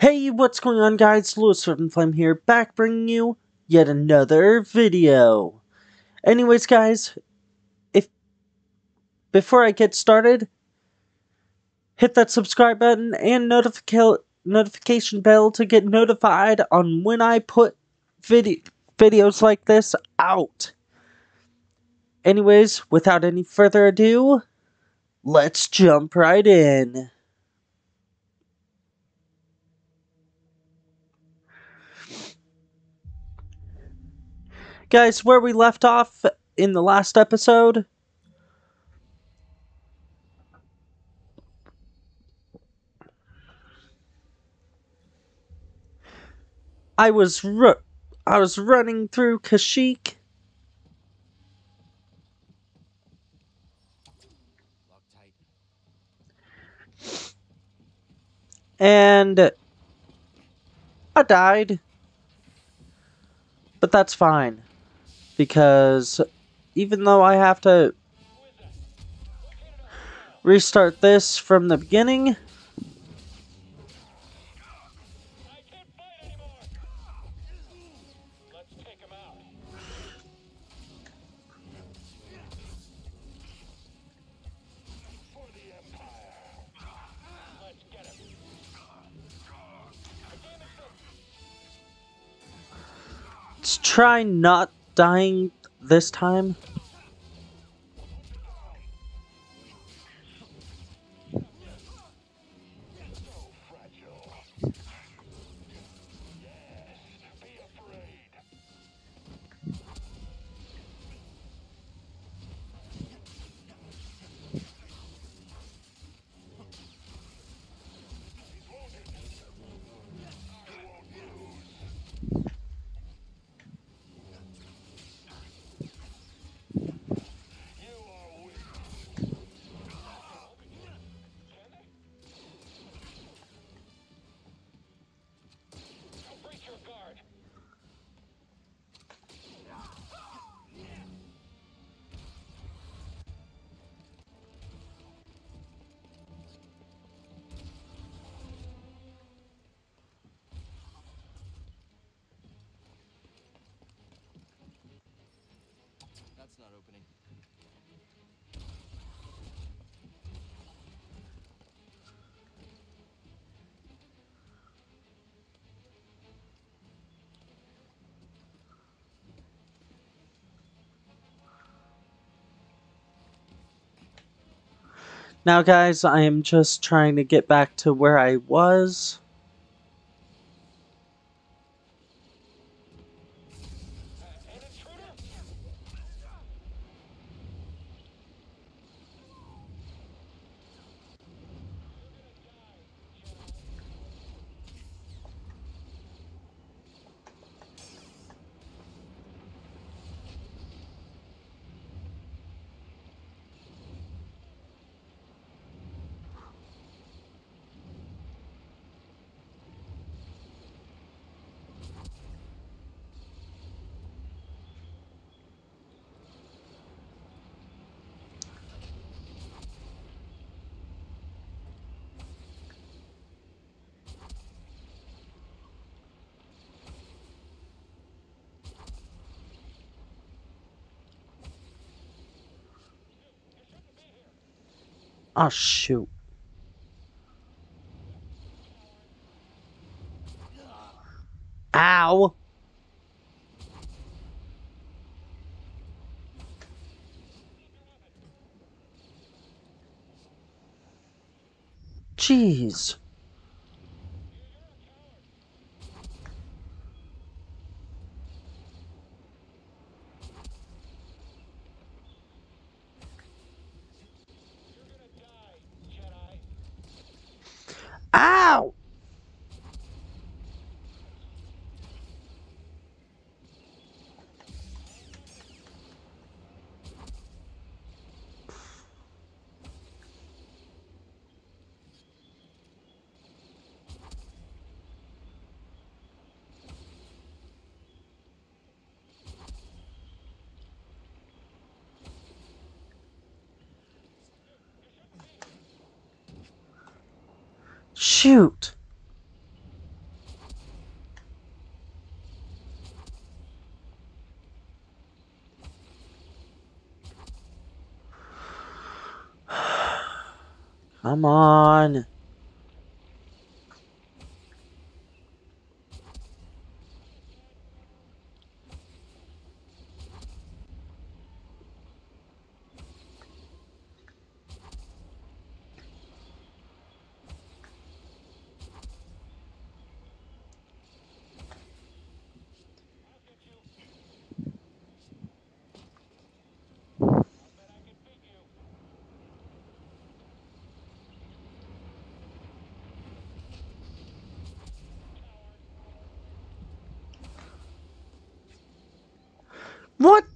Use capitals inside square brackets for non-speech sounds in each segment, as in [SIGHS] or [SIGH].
Hey, what's going on guys? Luis from Flame here, back bringing you yet another video. Anyways guys, if before I get started, hit that subscribe button and notifica notification bell to get notified on when I put vid videos like this out. Anyways, without any further ado, let's jump right in. Guys, where we left off in the last episode, I was I was running through Kashyyyk. And I died. But that's fine. Because even though I have to restart this from the beginning, Let's try not dying this time. Not opening. Now guys, I am just trying to get back to where I was. Oh shoot. Ow! Jeez. Shoot. [SIGHS] Come on. What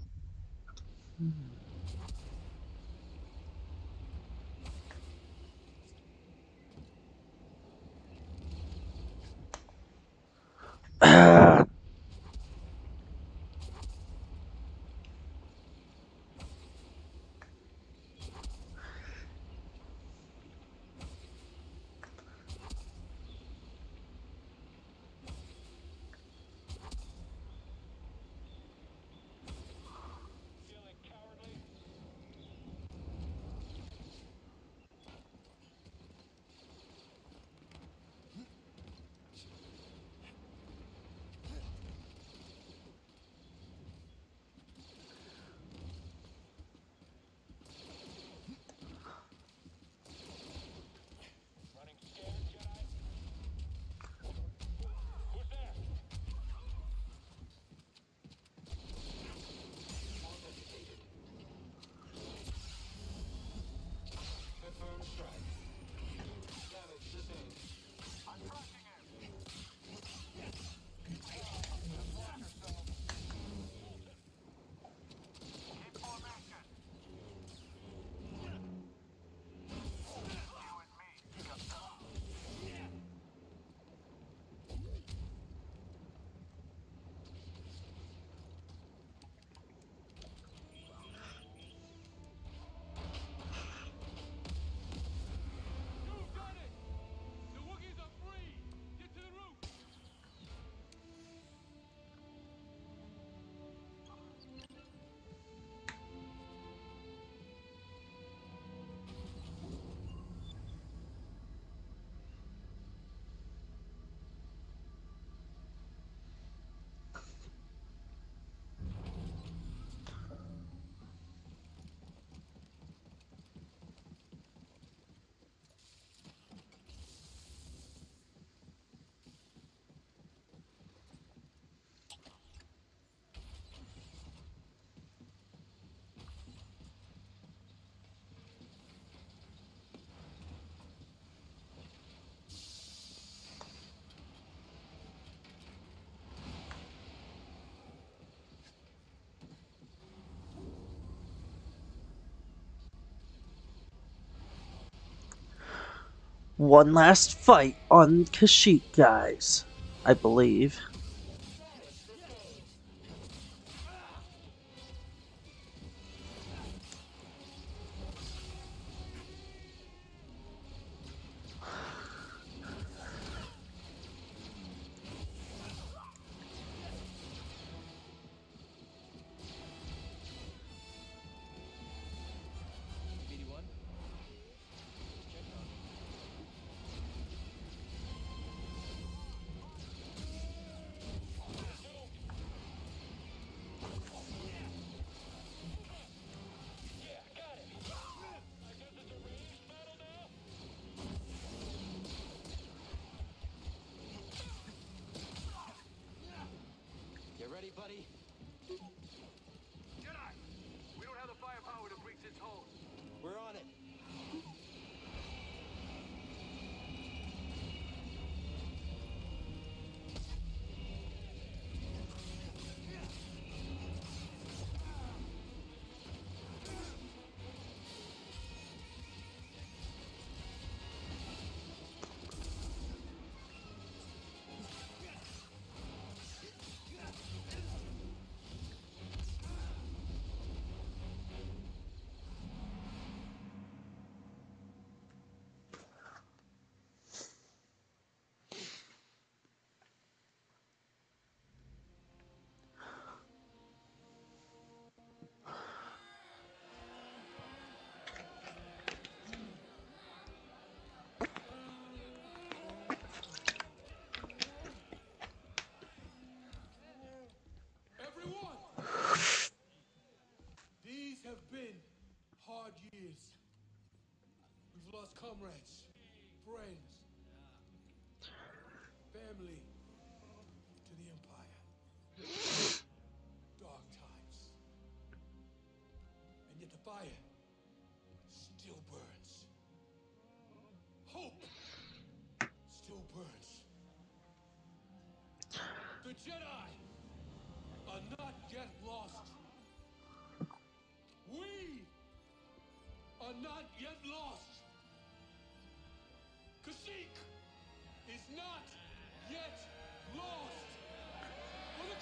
one last fight on Kashyyyk, guys, I believe. ready, buddy? hard years. We've lost comrades, friends, family to the Empire. Dark times. And yet the fire still burns. Hope still burns. The Jedi not yet lost. Kashyyyk is not yet lost. For the!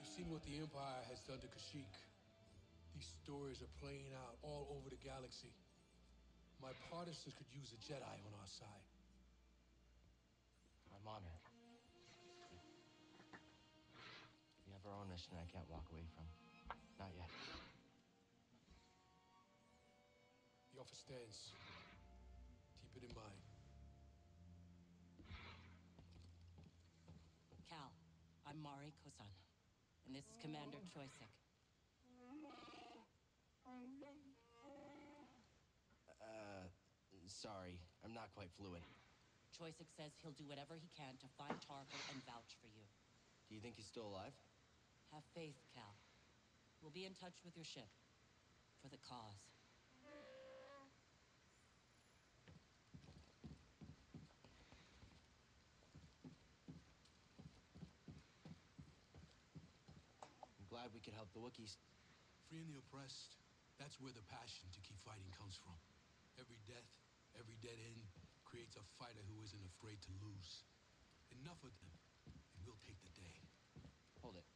You've seen what the Empire has done to Kashyyyk. These stories are playing out all over the galaxy. My partisans could use a Jedi on our side. I'm honored. We have our own mission I can't walk away from. Not yet. The offer stands. Keep it in mind. Cal, I'm Mari Kosan, and this is Commander Choyyssyk. Uh, sorry. I'm not quite fluent. Choyyssyk says he'll do whatever he can to find Tarfful and vouch for you. Do you think he's still alive? Have faith, Cal. We'll be in touch with your ship. For the cause. I'm glad we could help the Wookiees. Freeing the oppressed, that's where the passion to keep fighting comes from. Every death, every dead end creates a fighter who isn't afraid to lose. Enough of them, and we'll take the day. Hold it.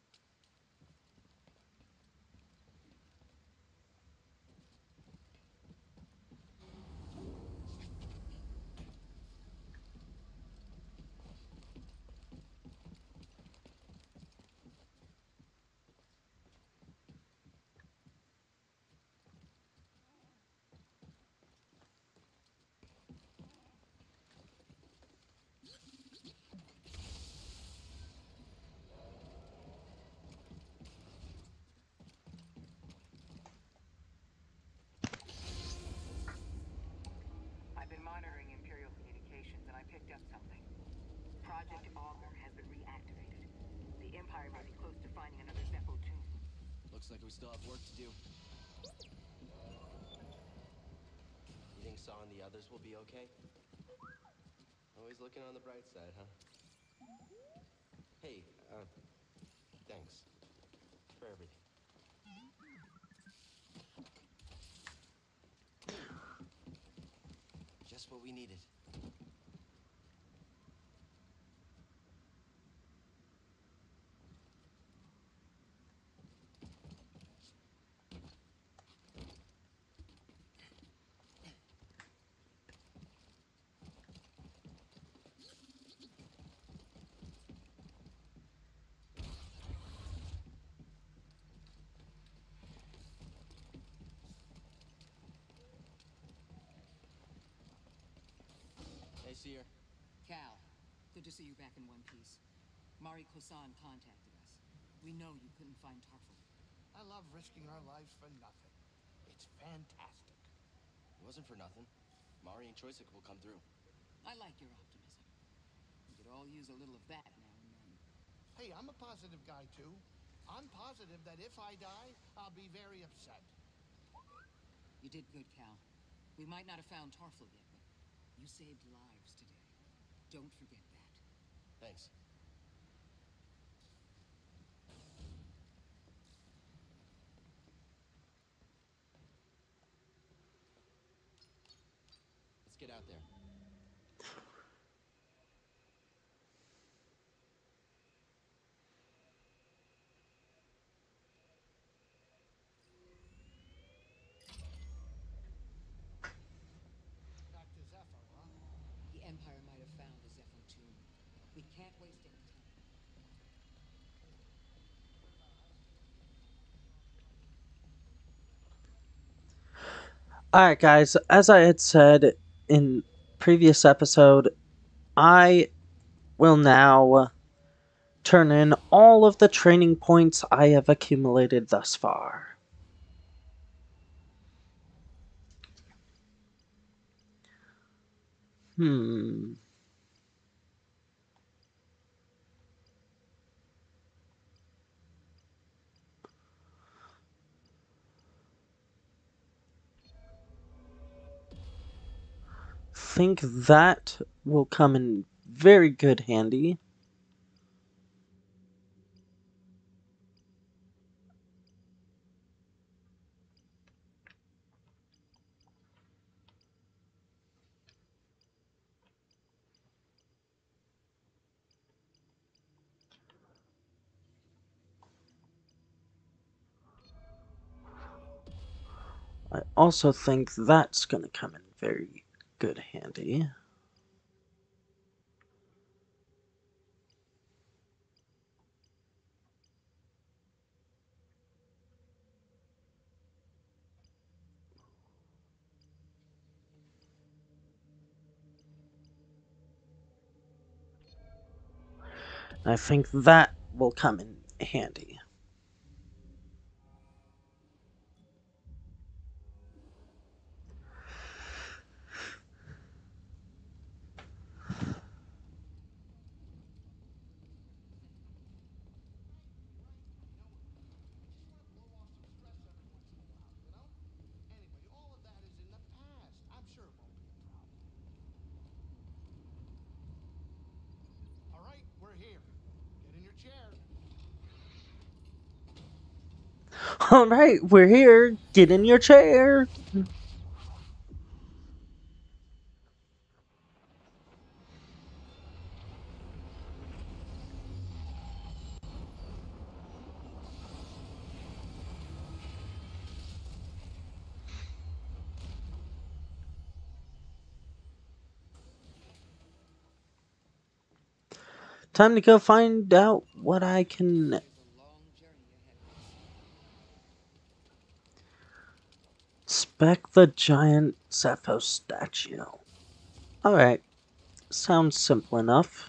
Looks like we still have work to do. You think Saw and the others will be okay? Always looking on the bright side, huh? Hey, uh, thanks for everything. Just what we needed. Hey, Cere. Cal, good to see you back in one piece. Mari Kosan contacted us. We know you couldn't find Tarfful. I love risking our lives for nothing. It's fantastic. It wasn't for nothing. Mari and Choyyssyk will come through. I like your optimism. We could all use a little of that now and then. Hey, I'm a positive guy too. I'm positive that if I die, I'll be very upset. You did good, Cal. We might not have found Tarfful yet, but you saved lives today. Don't forget that. Thanks. Let's get out there. Dr. Zephyr, huh? The Empire might have found the Zeffo tomb. We can't waste any time. Alright, guys, as I had said in previous episode, I will now turn in all of the training points I have accumulated thus far. Hmm. Think that will come in very good handy. I also think that's going to come in very good handy. I think that will come in handy. Anyway, all of that is in the past. I'm sure it won't be a problem. All right, we're here. Get in your chair. All right, we're here. Get in your chair. Time to go find out what I can Spec the giant Zeffo statue. Alright. Sounds simple enough.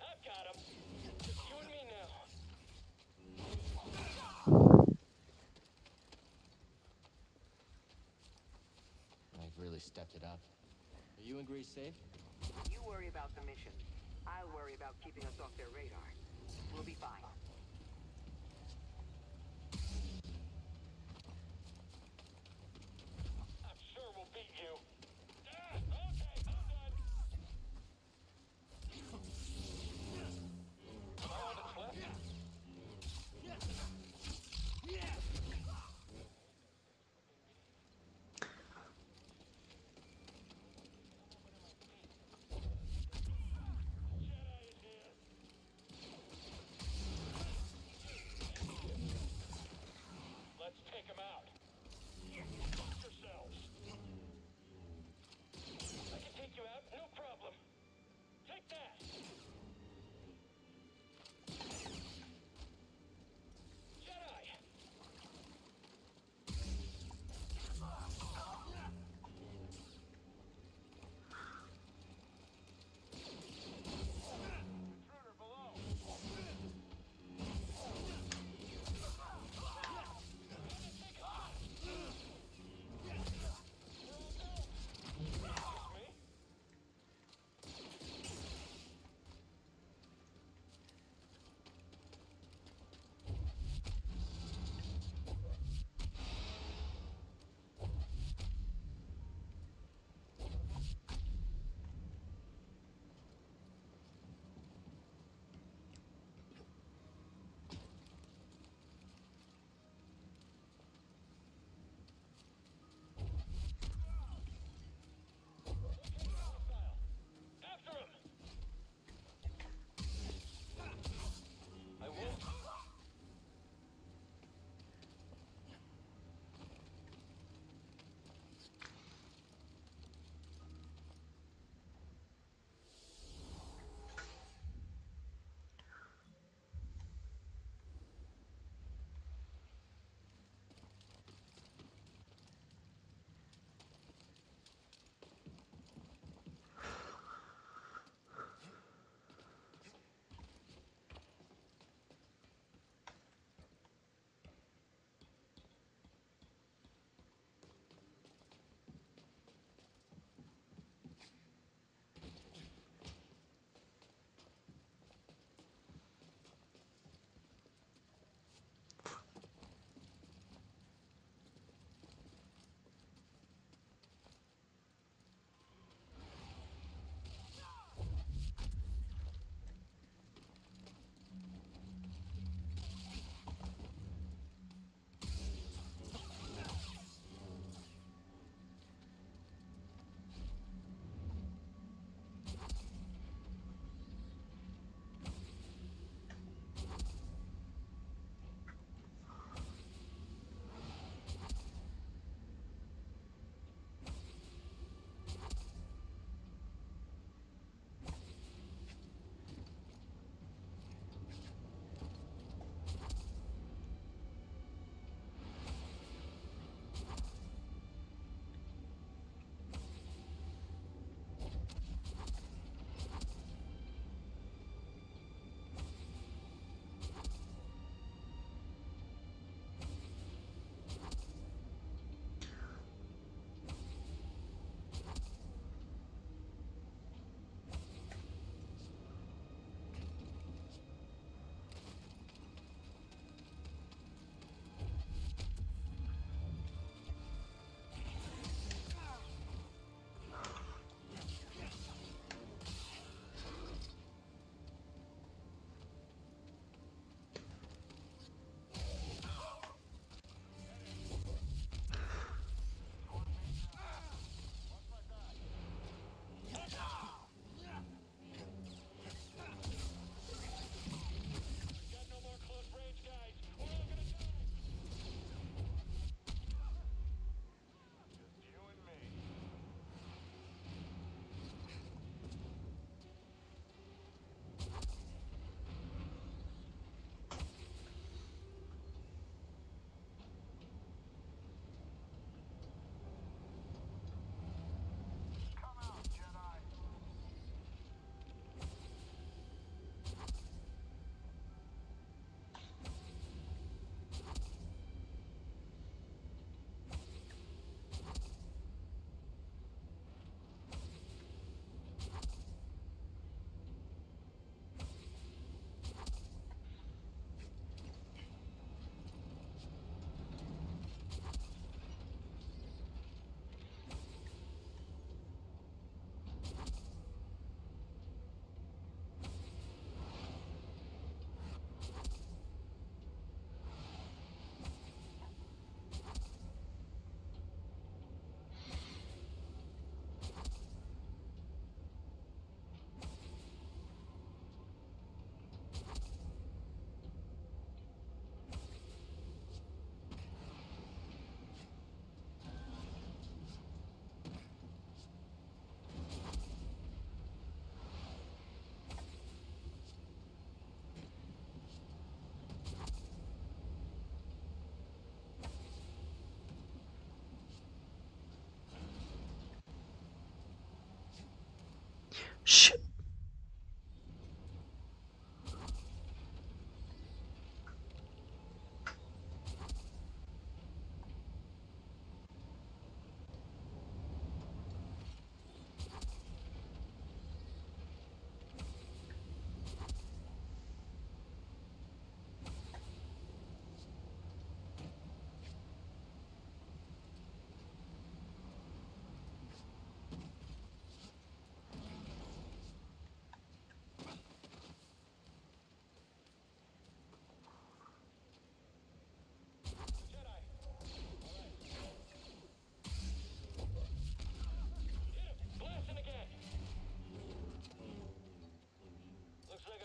I've got him. Just you and me now. I've really stepped it up. Are you and Greez safe? You worry about the mission. I'll worry about keeping us off their radar. We'll be fine.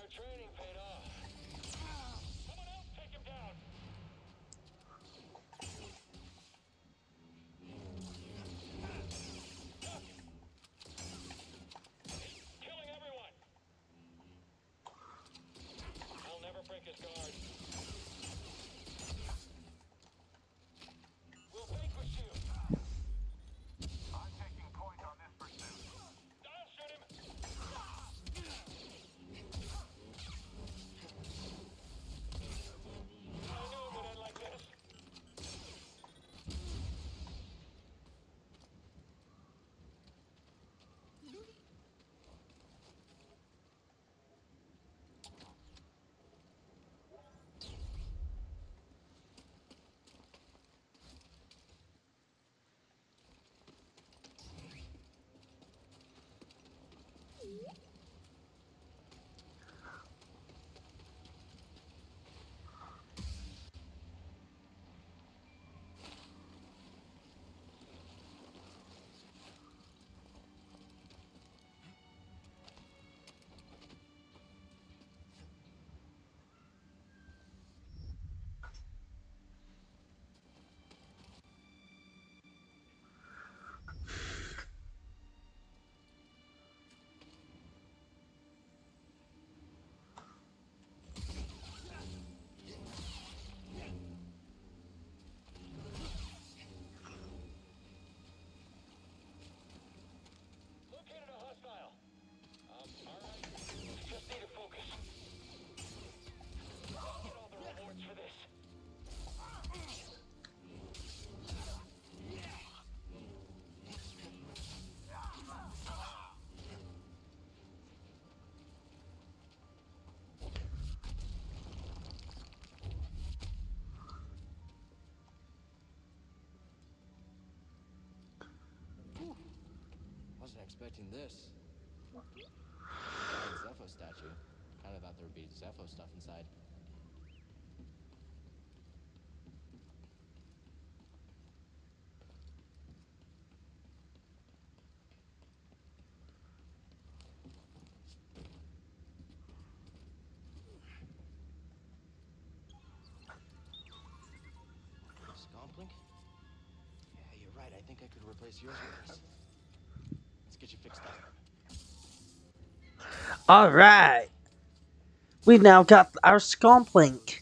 Training paid off. Someone else take him down. Located a expecting this. Zeffo statue. Kind of thought there would be Zeffo stuff inside. Scomplink? Yeah, you're right. I think I could replace yours with this. Get you fixed up. All right. We've now got our Scomplink.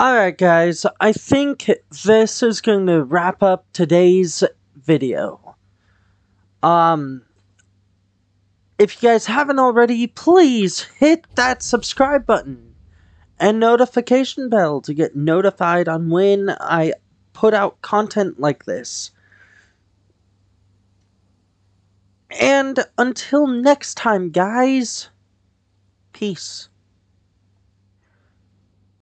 Alright, guys, I think this is going to wrap up today's video. Um, if you guys haven't already, please hit that subscribe button and notification bell to get notified on when I put out content like this. And until next time, guys, peace.